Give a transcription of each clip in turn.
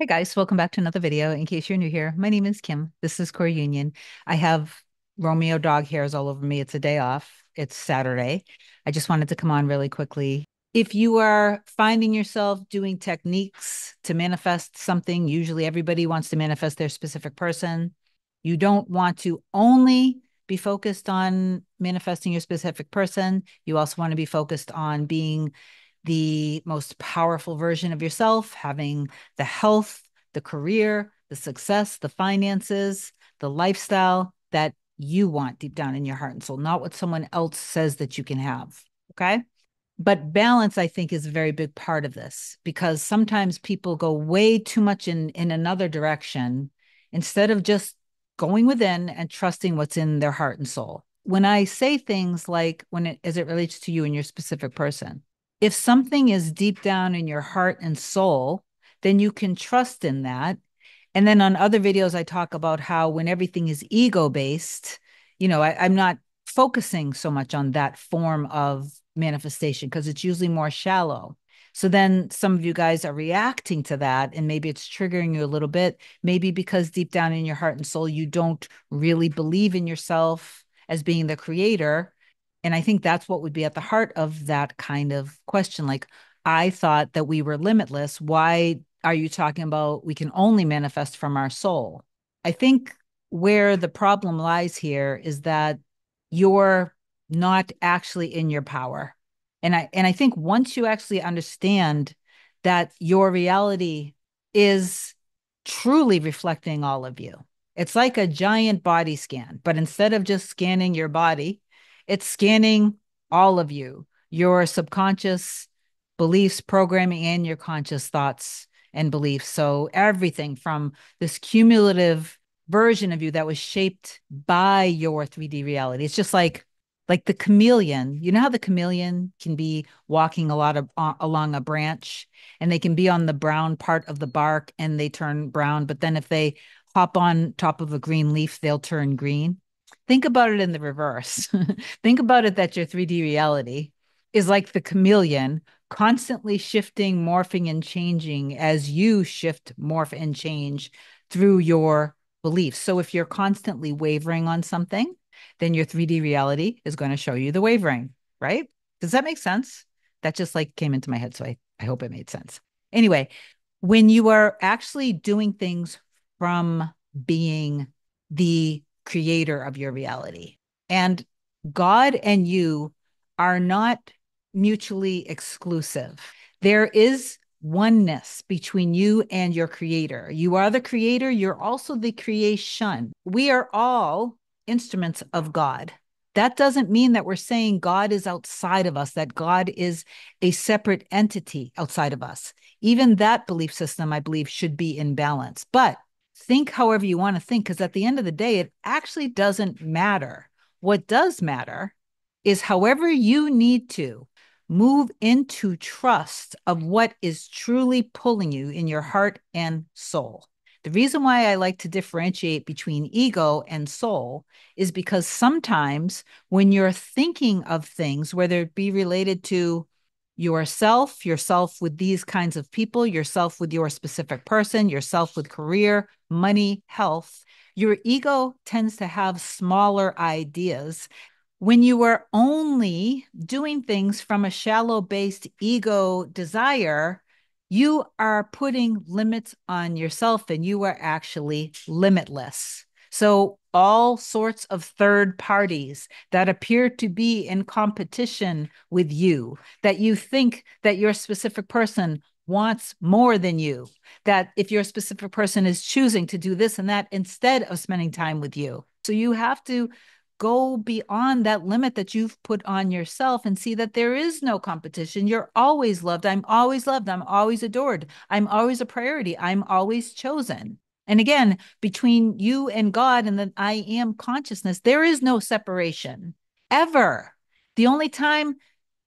Hey guys, welcome back to another video. In case you're new here, my name is Kim. This is Core Union. I have Romeo dog hairs all over me. It's a day off. It's Saturday. I just wanted to come on really quickly. If you are finding yourself doing techniques to manifest something, usually everybody wants to manifest their specific person. You don't want to only be focused on manifesting your specific person. You also want to be focused on being the most powerful version of yourself, having the health, the career, the success, the finances, the lifestyle that you want deep down in your heart and soul, not what someone else says that you can have. Okay. But balance, I think, is a very big part of this because sometimes people go way too much in, in another direction instead of just going within and trusting what's in their heart and soul. When I say things like when it as it relates to you and your specific person, if something is deep down in your heart and soul, then you can trust in that. And then on other videos, I talk about how when everything is ego based, you know, I, I'm not focusing so much on that form of manifestation because it's usually more shallow. So then some of you guys are reacting to that, and maybe it's triggering you a little bit. Maybe because deep down in your heart and soul, you don't really believe in yourself as being the creator. And I think that's what would be at the heart of that kind of question. Like, I thought that we were limitless. Why are you talking about we can only manifest from our soul? I think where the problem lies here is that you're not actually in your power. And I and I think once you actually understand that your reality is truly reflecting all of you. It's like a giant body scan, but instead of just scanning your body, it's scanning all of you, your subconscious beliefs, programming, and your conscious thoughts and beliefs. So everything from this cumulative version of you that was shaped by your 3D reality. It's just like like the chameleon. You know how the chameleon can be walking a lot of uh, along a branch and they can be on the brown part of the bark and they turn brown, but then if they hop on top of a green leaf, they'll turn green. Think about it in the reverse. Think about it that your 3D reality is like the chameleon constantly shifting, morphing, and changing as you shift, morph, and change through your beliefs. So if you're constantly wavering on something, then your 3D reality is going to show you the wavering, right? Does that make sense? That just like came into my head. So I, I hope it made sense. Anyway, when you are actually doing things from being the creator of your reality. And God and you are not mutually exclusive. There is oneness between you and your creator. You are the creator, you're also the creation. We are all instruments of God. That doesn't mean that we're saying God is outside of us, that God is a separate entity outside of us. Even that belief system, I believe, should be in balance. But think however you want to think, because at the end of the day, it actually doesn't matter. What does matter is however you need to move into trust of what is truly pulling you in your heart and soul. The reason why I like to differentiate between ego and soul is because sometimes when you're thinking of things, whether it be related to yourself, yourself with these kinds of people, yourself with your specific person, yourself with career, money, health, your ego tends to have smaller ideas. When you are only doing things from a shallow based ego desire, you are putting limits on yourself and you are actually limitless. So, all sorts of third parties that appear to be in competition with you, that you think that your specific person wants more than you, that if your specific person is choosing to do this and that instead of spending time with you. So, you have to go beyond that limit that you've put on yourself and see that there is no competition. You're always loved. I'm always loved. I'm always adored. I'm always a priority. I'm always chosen. And again, between you and God and the I am consciousness, there is no separation ever. The only time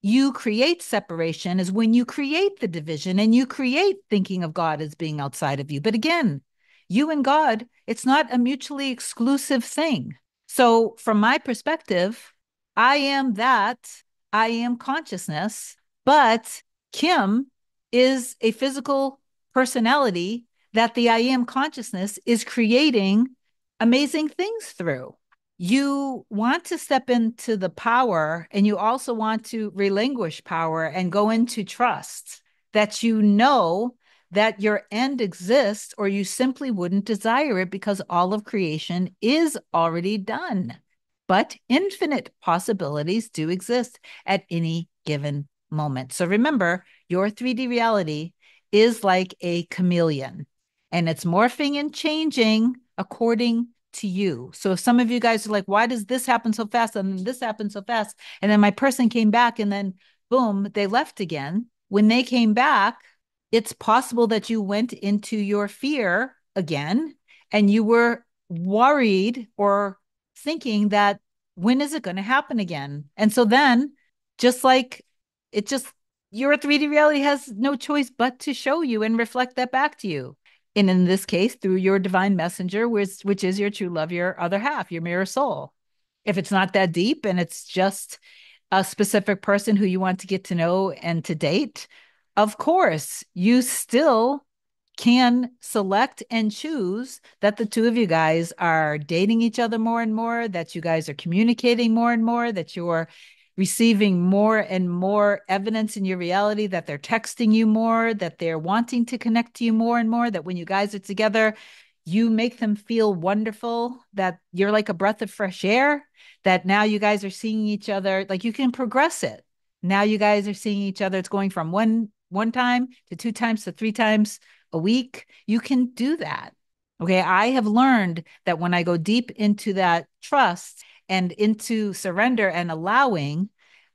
you create separation is when you create the division and you create thinking of God as being outside of you. But again, you and God, it's not a mutually exclusive thing. So, from my perspective, I am that, I am consciousness, but Kim is a physical personality that the I am consciousness is creating amazing things through. You want to step into the power and you also want to relinquish power and go into trust that you know that your end exists or you simply wouldn't desire it because all of creation is already done. But infinite possibilities do exist at any given moment. So remember, your 3D reality is like a chameleon and it's morphing and changing according to you. So if some of you guys are like, why does this happen so fast? And then this happened so fast. And then my person came back and then boom, they left again. When they came back, it's possible that you went into your fear again and you were worried or thinking that when is it going to happen again? And so then, just like it just, your 3D reality has no choice but to show you and reflect that back to you. And in this case, through your divine messenger, which, which is your true love, your other half, your mirror soul. If it's not that deep and it's just a specific person who you want to get to know and to date, of course, you still can select and choose that the two of you guys are dating each other more and more, that you guys are communicating more and more, that you're receiving more and more evidence in your reality that they're texting you more, that they're wanting to connect to you more and more, that when you guys are together, you make them feel wonderful, that you're like a breath of fresh air, that now you guys are seeing each other, like you can progress it. Now you guys are seeing each other. It's going from one one time to two times to three times a week. You can do that. Okay. I have learned that when I go deep into that trust and into surrender and allowing,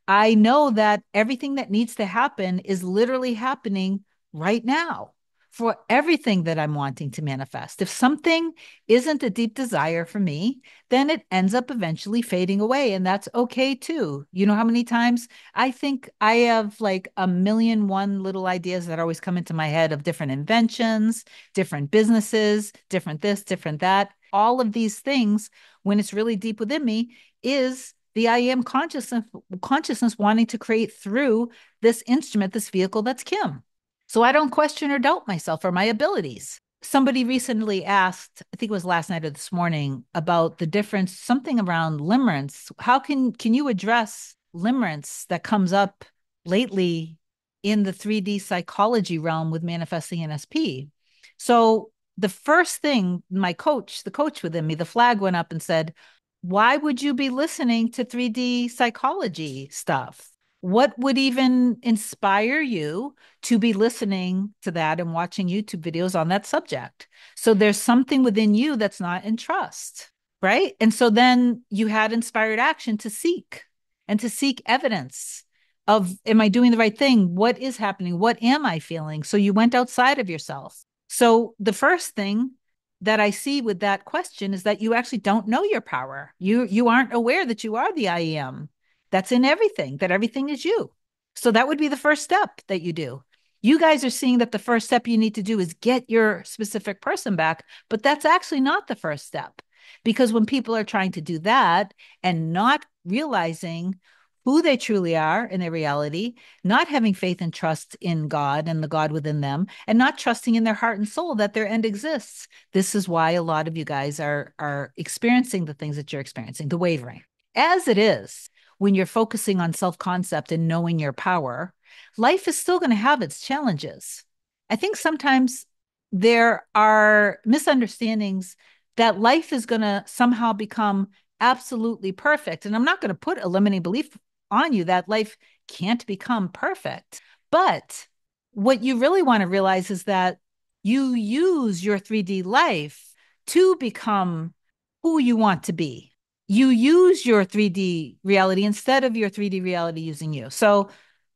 I know that everything that needs to happen is literally happening right now for everything that I'm wanting to manifest. If something isn't a deep desire for me, then it ends up eventually fading away. And that's okay too. You know how many times I think I have like a million one little ideas that always come into my head of different inventions, different businesses, different this, different that. All of these things, when it's really deep within me, is the I am consciousness consciousness wanting to create through this instrument, this vehicle that's Kim. So I don't question or doubt myself or my abilities. Somebody recently asked, I think it was last night or this morning, about the difference, something around limerence. How can can you address limerence that comes up lately in the 3D psychology realm with manifesting an SP? So the first thing my coach, the coach within me, the flag went up and said, Why would you be listening to 3D psychology stuff? What would even inspire you to be listening to that and watching YouTube videos on that subject? So there's something within you that's not in trust, right? And so then you had inspired action to seek and to seek evidence of am I doing the right thing? What is happening? What am I feeling? So you went outside of yourself. So the first thing that I see with that question is that you actually don't know your power. You you aren't aware that you are the I am that's in everything, that everything is you. So that would be the first step that you do. You guys are seeing that the first step you need to do is get your specific person back, but that's actually not the first step. Because when people are trying to do that and not realizing who they truly are in their reality, not having faith and trust in God and the God within them, and not trusting in their heart and soul that their end exists. This is why a lot of you guys are are experiencing the things that you're experiencing, the wavering. As it is, when you're focusing on self concept and knowing your power, life is still going to have its challenges. I think sometimes there are misunderstandings that life is going to somehow become absolutely perfect. And I'm not going to put a limiting belief on you that life can't become perfect. But what you really want to realize is that you use your 3D life to become who you want to be you use your 3D reality instead of your 3D reality using you. So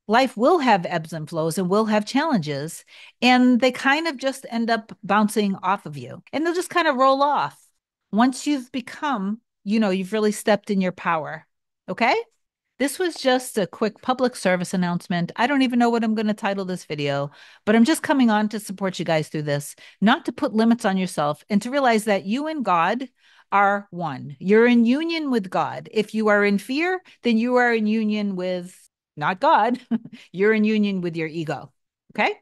life will have ebbs and flows and will have challenges, and they kind of just end up bouncing off of you and they'll just kind of roll off once you've become, you know, you've really stepped in your power. Okay. This was just a quick public service announcement. I don't even know what I'm going to title this video, but I'm just coming on to support you guys through this, not to put limits on yourself and to realize that you and God are one. You're in union with God. If you are in fear, then you are in union with not God. You're in union with your ego. Okay.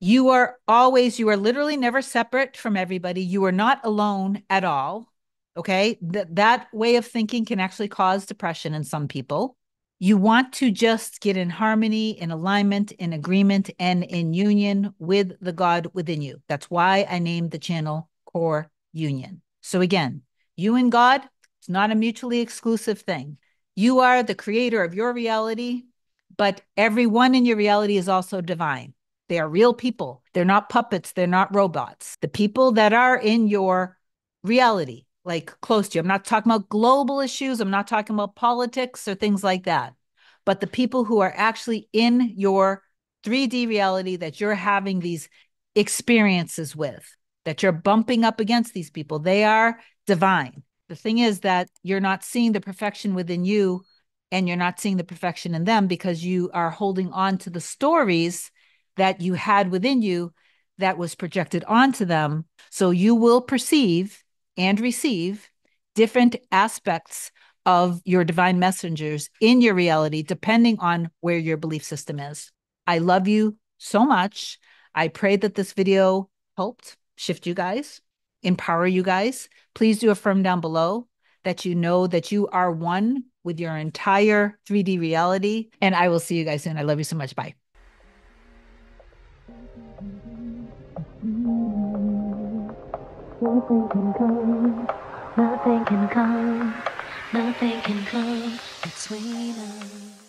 You are always, you are literally never separate from everybody. You are not alone at all. Okay. That that way of thinking can actually cause depression in some people. You want to just get in harmony, in alignment, in agreement, and in union with the God within you. That's why I named the channel Core Union. So again, you and God, it's not a mutually exclusive thing. You are the creator of your reality, but everyone in your reality is also divine. They are real people. They're not puppets. They're not robots. The people that are in your reality, like close to you, I'm not talking about global issues. I'm not talking about politics or things like that. But the people who are actually in your 3D reality that you're having these experiences with, that you're bumping up against these people, they are divine. The thing is that you're not seeing the perfection within you and you're not seeing the perfection in them because you are holding on to the stories that you had within you that was projected onto them. So you will perceive and receive different aspects of your divine messengers in your reality, depending on where your belief system is. I love you so much. I pray that this video helped shift you guys, empower you guys. Please do affirm down below that you know that you are one with your entire 3D reality. And I will see you guys soon. I love you so much. Bye. Nothing can come, nothing can come, nothing can come between us.